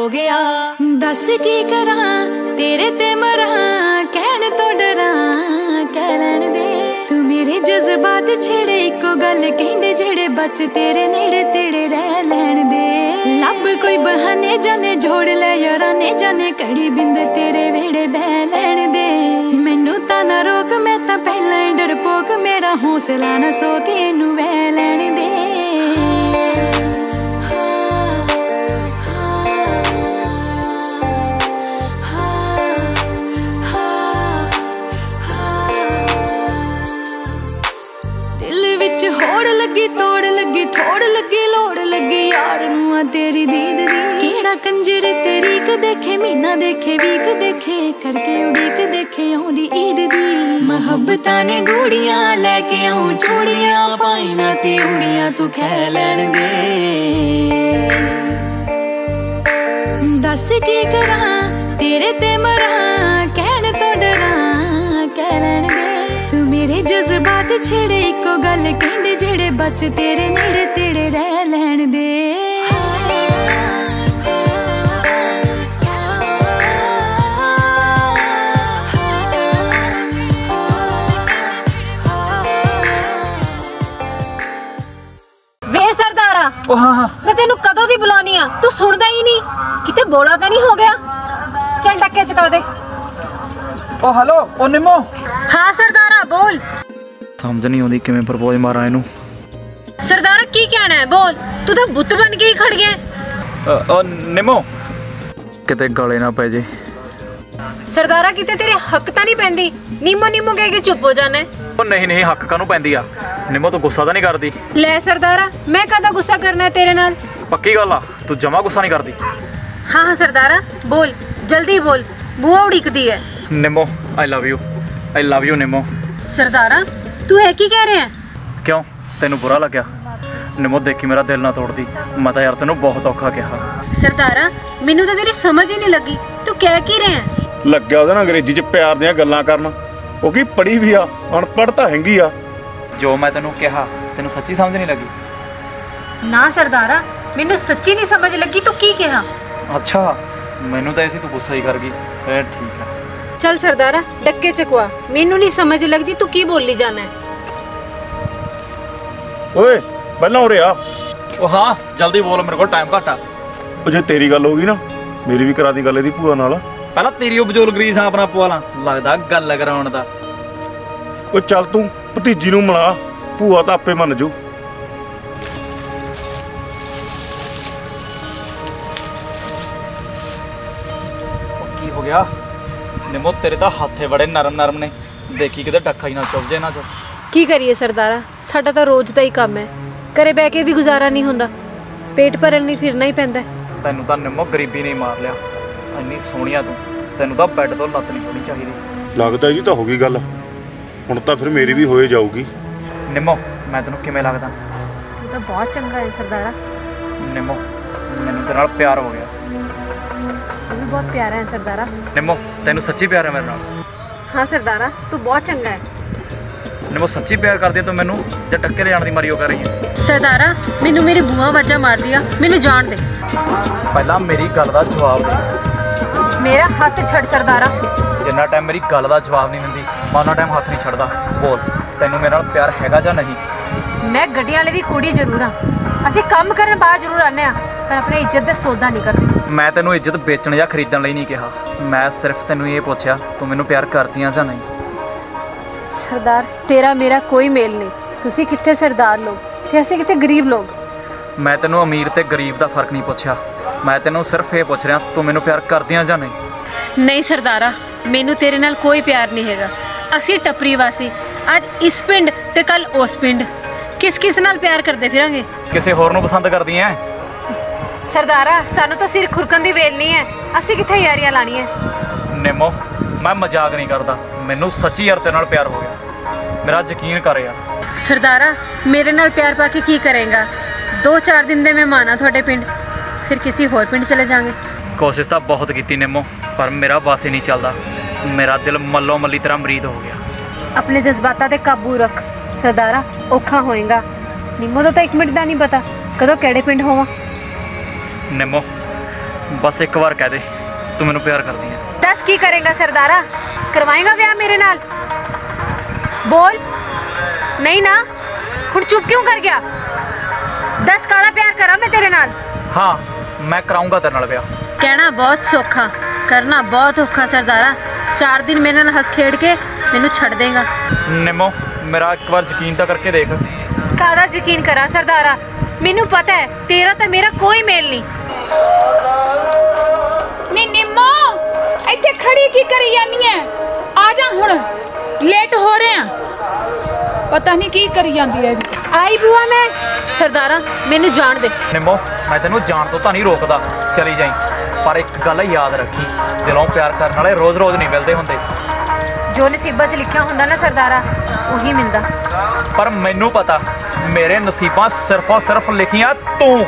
ਹਯਾਰ ਗਿਆ। ਦੱਸ ਕੀ ਕਰਾਂ, ਤੇਰੇ ਤੇ ਮਰਾਂ, ਕਹਿਣ ਤੋਂ ਡਰਾਂ, ਕਹਿ ਲੈਣ ਦੇ। ਤੂੰ ਮੇਰੇ ਜਜ਼ਬਾਤ ਛੇੜੇ, ਇੱਕੋ ਗੱਲ ਕਹਿੰਦੇ ਜਿਹੜੇ ਬਸ ਤੇਰੇ ਨੇੜੇ ਤੇੜੇ ਰਹਿ ਲੈਣ ਦੇ। ਲੱਭ ਕੋਈ ਬਹਾਨੇ ਜਾਣੇ ਜੋੜ ਲੈ ਯਾਰਾਂ ਨੇ ਜਾਣੇ ਕੜੀ ਬਿੰਦ ਤੇਰੇ ਵੇੜੇ ਬਹਿ ਲੈਣ ਦੇ। ਮੈਨੂੰ ਤਾਂ ਨਾ ਰੋਕ, ਮੈਂ ਤਾਂ ਪਹਿਲਾਂ ਹੀ ਡਰਪੋਕ ਮੇਰਾ ਹੌਸਲਾ ਨਾ ਸੋ ਕੇ ਇਹਨੂੰ ਵਹਿ ਲੈਣ ਲੱਗੀ ਯਾਰ ਨੂੰ ਆ ਤੇਰੀ ਦੀਦ ਦੀ। ਕਿਹੜਾ ਕੰਜਰ ਤੇਰੀ ਕ ਦੇਖੇ, ਮਹੀਨਾ ਦੇਖੇ, ਵੀਕ ਦੇਖੇ, ਕਰਕੇ ਉਡੀਕ ਦੇਖੇ ਆਉਂਦੀ ਈਦ ਦੀ। ਮੁਹੱਬਤਾਂ ਨੇ ਗੂੜੀਆਂ ਲੈ ਕੇ ਆਉਂ, ਚੂੜੀਆਂ ਪਾਈਨਾ ਤੇ ਉੜੀਆਂ ਤੂੰ ਖੈ ਲੈਣ ਦੇ। ਦੱਸ ਕੀ ਕਰਾਂ, ਤੇਰੇ ਤੇ ਮਰਾਂ, ਕਹਿਣ ਤੋਂ ਡਰਾਂ, ਕਹਿ ਲੈਣ ਮੇਰੇ ਜਜ਼ਬਾਤ ਛੇੜੇ ਇੱਕੋ ਗੱਲ ਕਹਿੰਦੇ ਜਿਹੜੇ ਬਸ ਤੇਰੇ ਨੇੜੇ ਤੇੜੇ ਰਹਿ ਲੈਣ ਦੇ। ਵੇ ਸਰਦਾਰਾ ਉਹ ਹਾਂ ਹਾਂ। ਮੈਂ ਤੈਨੂੰ ਕਦੋਂ ਦੀ ਬੁਲਾਉਣੀ ਆ? ਤੂੰ ਸੁਣਦਾ ਹੀ ਨਹੀਂ। ਕਿਤੇ ਬੋਲਾ ਤਾਂ ਨਹੀਂ ਹੋ ਗਿਆ? ਚੱਲ ਡੱਕੇ ਚਕਾ ਦੇ ਉਹ ਹਲੋ ਉਹ ਨਿੰਮੋ। ਸਮਝ ਨਹੀਂ ਆਉਂਦੀ ਕਿਵੇਂ ਪ੍ਰਪੋਜ਼ ਮਾਰਾਂ ਇਹਨੂੰ। ਸਰਦਾਰਾ ਕੀ ਕਹਿਣਾ ਹੈ? ਬੋਲ। ਤੂੰ ਤਾਂ ਬੁੱਤ ਬਣ ਕੇ ਹੀ ਖੜ ਗਿਆ। ਅ, ਉਹ ਨਿੰਮੋ। ਕਿਤੇ ਗਲੇ ਨਾ ਪੈ ਜੇ। ਸਰਦਾਰਾ ਕਿਤੇ ਤੇਰੇ ਹੱਕ ਤਾਂ ਨਹੀਂ ਪੈਂਦੀ? ਨੀਮੋ ਨੀਮੋ ਕਹਿ ਕੇ ਚੁੱਪ ਹੋ ਜਾਣਾ ਹੈ। ਉਹ ਨਹੀਂ ਨਹੀਂ ਹੱਕ ਕਾਨੂੰ ਪੈਂਦੀ ਆ? ਨਿੰਮੋ ਤੂੰ ਗੁੱਸਾ ਤਾਂ ਨਹੀਂ ਕਰਦੀ? ਲੈ ਸਰਦਾਰਾ ਮੈਂ ਕਦਾ ਗੁੱਸਾ ਕਰਨਾ ਹੈ ਤੇਰੇ ਨਾਲ? ਪੱਕੀ ਗੱਲ ਆ ਤੂੰ ਜਮਾ ਗੁੱਸਾ ਨਹੀਂ ਕਰਦੀ। ਹਾਂ ਹਾਂ ਸਰਦਾਰਾ ਬੋਲ। ਜਲਦੀ ਬੋਲ। ਬੂਆ ਉੜੀਕਦੀ ਹੈ। Nimmo I love you I love you Nimmo. ਸਰਦਾਰਾ ਤੂੰ ਇਹ ਕੀ ਕਹਿ ਰਿਹਾ? ਹੈ ਕਿਉਂ? ਤੈਨੂੰ ਬੁਰਾ ਲੱਗਿਆ? ਨਿੰਮੋ ਦੇਖੀ ਮੇਰਾ ਦਿਲ ਨਾ ਤੋੜਦੀ। ਮੈਂ ਤਾਂ ਯਾਰ ਤੈਨੂੰ ਬਹੁਤ ਔਖਾ ਕਿਹਾ। ਸਰਦਾਰਾ ਮੈਨੂੰ ਤਾਂ ਤੇਰੀ ਸਮਝ ਹੀ ਨਹੀਂ ਲੱਗੀ। ਤੂੰ ਕਹਿ ਕੀ ਰਿਹਾ? ਲੱਗਿਆ ਉਹਦੇ ਨਾਲ ਅੰਗਰੇਜ਼ੀ 'ਚ ਪਿਆਰ ਦੀਆਂ ਗੱਲਾਂ ਕਰਨ। ਉਹ ਕੀ ਪੜੀ ਵੀ ਆ ਅਨਪੜ੍ਹ ਤਾਂ ਹੈਗੀ ਆ। ਜੋ ਮੈਂ ਤੈਨੂੰ ਕਿਹਾ ਤੈਨੂੰ ਸੱਚੀ ਸਮਝ ਨਹੀਂ ਲੱਗੀ? ਨਾ ਸਰਦਾਰਾ ਮੈਨੂੰ ਸੱਚੀ ਨਹੀਂ ਸਮਝ ਲੱਗੀ। ਤੂੰ ਕੀ ਕਿਹਾ? ਅੱਛਾ ਮੈਨੂੰ ਤਾਂ ਐਸੀ ਤੂੰ ਗੁੱਸਾ ਹੀ ਕਰ ਗਈ। ਫੇਰ ਠੀਕ ਆ। ਚੱਲ ਸਰਦਾਰਾ ਡੱਕੇ ਚਕਵਾ ਮੈਨੂੰ ਨਹੀਂ ਸਮਝ ਲੱਗਦੀ ਤੂੰ ਕੀ ਬੋਲੀ ਜਾਣਾ ਹੈ। ਓਏ ਪਹਿਲਾਂ ਉਰੇ ਆ। ਉਹ ਹਾਂ ਜਲਦੀ ਬੋਲ ਮੇਰੇ ਕੋਲ ਟਾਈਮ ਘੱਟ ਆ। ਉਹ ਜੇ ਤੇਰੀ ਗੱਲ ਹੋ ਗਈ ਨਾ ਮੇਰੀ ਵੀ ਕਰਾ ਦੀ ਗੱਲ ਇਹਦੀ ਭੂਆ ਨਾਲ। ਪਹਿਲਾਂ ਤੇਰੀ ਉਹ ਬਜ਼ੁਰਗ ਰੀਸ ਆ ਆਪਣਾ ਪਵਾਲਾ ਲੱਗਦਾ ਗੱਲ ਕਰਾਉਣ ਦਾ। ਉਹ ਚੱਲ ਤੂੰ ਭਤੀਜੀ ਨੂੰ ਮਿਲਾ ਭੂਆ ਤਾਂ ਆਪੇ ਮੰਨ ਜੂ। ਕੀ ਹੋ ਗਿਆ? ਨਿੰਮੋ ਤੇਰੇ ਤਾਂ ਹੱਥੇ ਬੜੇ ਨਰਮ ਨਰਮ ਨੇ। ਦੇਖੀ ਕਿਤੇ ਡੱਖਾ ਹੀ ਨਾ ਚੁੱਭ ਜੇ ਨਾ ਚ। ਕੀ ਕਰੀਏ ਸਰਦਾਰਾ? ਸਾਡਾ ਤਾਂ ਰੋਜ਼ ਦਾ ਹੀ ਕੰਮ ਹੈ। ਘਰੇ ਬਹਿ ਕੇ ਵੀ ਗੁਜ਼ਾਰਾ ਨਹੀਂ ਹੁੰਦਾ। ਪੇਟ ਭਰਨ ਲਈ ਫਿਰਨਾ ਹੀ ਪੈਂਦਾ। ਤੈਨੂੰ ਤਾਂ ਨਿੰਮੋ ਗਰੀਬੀ ਨਹੀਂ ਮਾਰ ਲਿਆ। ਇੰਨੀ ਸੋਹਣੀਆ ਤੂੰ। ਤੈਨੂੰ ਤਾਂ ਬੈੱਡ ਤੋਂ ਲੱਤ ਨਹੀਂ ਹੋਣੀ ਚਾਹੀਦੀ। ਲੱਗਦਾ ਜੀ ਤਾਂ ਹੋ ਗਈ ਗੱਲ। ਹੁਣ ਤਾਂ ਫਿਰ ਮੇਰੀ ਵੀ ਹੋਏ ਜਾਊਗੀ। ਨਿੰਮੋ ਮੈਂ ਤੈਨੂੰ ਕਿਵੇਂ ਲੱਗਦਾ? ਤੂੰ ਤਾਂ ਬਹੁਤ ਚੰਗਾ ਹੈ ਸਰਦਾਰਾ। ਨਿੰਮੋ ਮੈਨੂੰ ਤੇਰੇ ਨਾਲ ਪਿਆਰ ਹੋ ਗਿਆ। ਵੀ ਬਹੁਤ ਪਿਆਰਾ ਹੈ ਸਰਦਾਰਾ ਨਿੰਮੋ ਤੈਨੂੰ ਸੱਚੀ ਪਿਆਰ ਹੈ ਮੇਰੇ ਨਾਲ ਹਾਂ ਸਰਦਾਰਾ ਤੂੰ ਬਹੁਤ ਚੰਗਾ ਹੈ ਨਿੰਮੋ ਸੱਚੀ ਪਿਆਰ ਕਰਦੀ ਤੂੰ ਮੈਨੂੰ ਜਾਂ ਟੱਕੇ ਲੈ ਜਾਣ ਦੀ ਮਾਰੀ ਉਹ ਕਰ ਰਹੀ ਹੈ ਸਰਦਾਰਾ ਮੈਨੂੰ ਮੇਰੀ ਬੂਆ ਵਾਜਾ ਮਾਰਦੀ ਆ ਮੈਨੂੰ ਜਾਣ ਦੇ ਪਹਿਲਾਂ ਮੇਰੀ ਗੱਲ ਦਾ ਜਵਾਬ ਦੇ ਮੇਰਾ ਹੱਥ ਛੱਡ ਸਰਦਾਰਾ ਜਿੰਨਾ ਟਾਈਮ ਮੇਰੀ ਗੱਲ ਦਾ ਜਵਾਬ ਨਹੀਂ ਦਿੰਦੀ ਮੈਂ ਉਹਨਾਂ ਟਾਈਮ ਹੱਥ ਨਹੀਂ ਛੱਡਦਾ ਬੋਲ ਤੈਨੂੰ ਮੇਰੇ ਨਾਲ ਪਿਆਰ ਹੈਗਾ ਜਾਂ ਨਹੀਂ ਮੈਂ ਗੱਡੀਆਂ ਵਾਲੇ ਦੀ ਕੁੜੀ ਜ਼ਰੂਰ ਹਾਂ ਅਸੀਂ ਕੰਮ ਕਰਨ ਬਾਹਰ ਜ਼ਰੂਰ ਆਨੇ ਆ ਪਰ ਆਪਣੀ ਇੱਜ਼ਤ ਦੇ ਸੌਦਾ ਨਹੀਂ ਕਰਦੇ ਮੈਂ ਤੈਨੂੰ ਇੱਜ਼ਤ ਵੇਚਣ ਜਾਂ ਖਰੀਦਣ ਲਈ ਨਹੀਂ ਕਿਹਾ। ਮੈਂ ਸਿਰਫ ਤੈਨੂੰ ਇਹ ਪੁੱਛਿਆ ਤੂੰ ਮੈਨੂੰ ਪਿਆਰ ਕਰਦੀਆਂ ਜਾਂ ਨਹੀਂ? ਸਰਦਾਰ ਤੇਰਾ ਮੇਰਾ ਕੋਈ ਮੇਲ ਨਹੀਂ। ਤੁਸੀਂ ਕਿੱਥੇ ਸਰਦਾਰ ਲੋਕ? ਤੇ ਅਸੀਂ ਕਿੱਥੇ ਗਰੀਬ ਲੋਕ? ਮੈਂ ਤੈਨੂੰ ਅਮੀਰ ਤੇ ਗਰੀਬ ਦਾ ਫ਼ਰਕ ਨਹੀਂ ਪੁੱਛਿਆ। ਮੈਂ ਤੈਨੂੰ ਸਿਰਫ ਇਹ ਪੁੱਛ ਰਿਹਾ ਤੂੰ ਮੈਨੂੰ ਪਿਆਰ ਕਰਦੀਆਂ ਜਾਂ ਨਹੀਂ? ਨਹੀਂ ਸਰਦਾਰਾ ਮੈਨੂੰ ਤੇਰੇ ਨਾਲ ਕੋਈ ਪਿਆਰ ਨਹੀਂ ਹੈਗਾ। ਅਸੀਂ ਟੱਪਰੀ ਵਾਸੀ ਅੱਜ ਇਸ ਪਿੰਡ ਤੇ ਕੱਲ ਉਸ ਪਿੰਡ। ਕਿਸ ਕਿਸ ਨਾਲ ਪਿਆਰ ਕਰਦੇ ਫਿਰਾਂਗੇ? ਕਿਸੇ ਹੋਰ ਨੂੰ ਪਸੰਦ ਕਰਦੀ ਐ? ਸਰਦਾਰਾ ਸਾਨੂੰ ਤਾਂ ਸਿਰ ਖੁਰਕਣ ਦੀ ਵੇਲ ਨਹੀਂ ਹੈ। ਅਸੀਂ ਕਿੱਥੇ ਯਾਰੀਆਂ ਲਾਣੀਆਂ ਨਿੰਮੋ ਮੈਂ ਮਜ਼ਾਕ ਨਹੀਂ ਕਰਦਾ। ਮੈਨੂੰ ਸੱਚੀ ਯਾਰ ਨਾਲ ਪਿਆਰ ਹੋ ਗਿਆ। ਮੇਰਾ ਯਕੀਨ ਕਰ ਯਾਰ। ਸਰਦਾਰਾ ਮੇਰੇ ਨਾਲ ਪਿਆਰ ਪਾ ਕੇ ਕੀ ਕਰੇਗਾ? ਦੋ ਚਾਰ ਦਿਨ ਦੇ ਮਹਿਮਾਨ ਆ ਤੁਹਾਡੇ ਪਿੰਡ। ਫਿਰ ਕਿਸੇ ਹੋਰ ਪਿੰਡ ਚਲੇ ਜਾਾਂਗੇ। ਕੋਸ਼ਿਸ਼ ਤਾਂ ਬਹੁਤ ਕੀਤੀ ਨਿੰਮੋ ਪਰ ਮੇਰਾ ਵਾਸੇ ਨਹੀਂ ਚੱਲਦਾ। ਮੇਰਾ ਦਿਲ ਮੱਲੋ ਮੱਲੀ ਤਰ੍ਹਾਂ ਮਰੀਦ ਹੋ ਗਿਆ। ਆਪਣੇ ਜਜ਼ਬਾਤਾਂ ਤੇ ਕਾਬੂ ਰੱਖ। ਸਰਦਾਰਾ ਔਖਾ ਹੋਏਗਾ। ਨਿੰਮੋ ਦਾ ਤਾਂ ਇੱਕ ਮਿੰਟ ਦਾ ਨਹੀਂ ਪਤਾ। ਕਦੋਂ ਕਿਹੜੇ ਪਿੰਡ ਹੋਵਾਂ? ਨਿੰਮੋ ਬਸ ਇੱਕ ਵਾਰ ਕਹਿ ਦੇ ਤੂੰ ਮੈਨੂੰ ਪਿਆਰ ਕਰਦੀ ਹੈ। ਦੱਸ ਕੀ ਕਰੇਗਾ ਸਰਦਾਰਾ? ਕਰਵਾਏਗਾ ਵਿਆਹ ਮੇਰੇ ਨਾਲ? ਬੋਲ। ਨਹੀਂ ਨਾ ਹੁਣ ਚੁੱਪ ਕਿਉਂ ਕਰ ਗਿਆ? ਦੱਸ ਕਾਹਦਾ ਪਿਆਰ ਕਰਾਂ ਮੈਂ ਤੇਰੇ ਨਾਲ? ਹਾਂ ਮੈਂ ਕਰਾਉਂਗਾ ਤੇਰੇ ਨਾਲ ਵਿਆਹ। ਕਹਿਣਾ ਬਹੁਤ ਸੌਖਾ ਕਰਨਾ ਬਹੁਤ ਔਖਾ ਸਰਦਾਰਾ। ਚਾਰ ਦਿਨ ਮੇਰੇ ਨਾਲ ਹੱਸ ਖੇਡ ਕੇ ਮੈਨੂੰ ਛੱਡ ਦੇਗਾ। ਨਿੰਮੋ ਮੇਰਾ ਇੱਕ ਵਾਰ ਯਕੀਨ ਤਾਂ ਕਰਕੇ ਦੇਖ। ਕਾਹਦਾ ਯਕੀਨ ਕਰਾਂ ਸਰਦਾਰਾ? ਮੈਨੂੰ ਪਤਾ ਹੈ ਤੇਰਾ ਤਾਂ ਮੇਰਾ ਕੋਈ ਮੇਲ ਨਹੀਂ। ਨੀ ਨਿੰਮੋ ਇੱਥੇ ਖੜੀ ਕੀ ਕਰੀ ਜਾਨੀ ਐ? ਆ ਜਾ ਹੁਣ ਲੇਟ ਹੋ ਰਹੇ ਆ। ਪਤਾ ਨਹੀਂ ਕੀ ਕਰੀ ਜਾਂਦੀ ਐ ਆਈ ਬੂਆ ਮੈਂ। ਸਰਦਾਰਾ ਮੈਨੂੰ ਜਾਣ ਦੇ। ਨਿੰਮੋ ਮੈਂ ਤੈਨੂੰ ਜਾਣ ਤੋਂ ਤਾਂ ਨਹੀਂ ਰੋਕਦਾ। ਚਲੀ ਜਾਈ। ਪਰ ਇੱਕ ਗੱਲ ਯਾਦ ਰੱਖੀ ਦਿਲੋਂ ਪਿਆਰ ਕਰਨ ਵਾਲੇ ਰੋਜ਼-ਰੋਜ਼ ਨਹੀਂ ਮਿਲਦੇ ਹੁੰਦੇ। ਜੋ ਨਸੀਬਾਂ 'ਚ ਲਿਖਿਆ ਹੁੰਦਾ ਨਾ ਸਰਦਾਰਾ ਉਹੀ ਮਿਲਦਾ। ਪਰ ਮੈਨੂੰ ਪਤਾ ਮੇਰੇ ਨਸੀਬਾਂ ਸਿਰਫੋਂ ਸਿਰਫ ਲਿਖੀਆਂ ਤੂੰ।